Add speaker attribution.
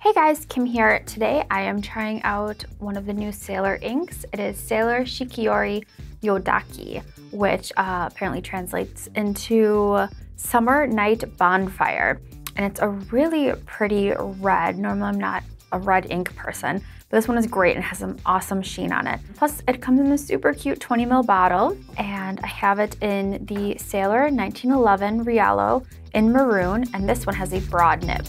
Speaker 1: Hey guys, Kim here. Today I am trying out one of the new Sailor inks. It is Sailor Shikiori Yodaki, which uh, apparently translates into Summer Night Bonfire. And it's a really pretty red. Normally I'm not a red ink person, but this one is great and has some awesome sheen on it. Plus it comes in this super cute 20 ml bottle and I have it in the Sailor 1911 Realo in maroon and this one has a broad nib.